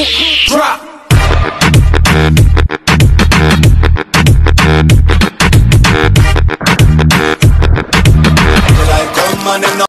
Drop.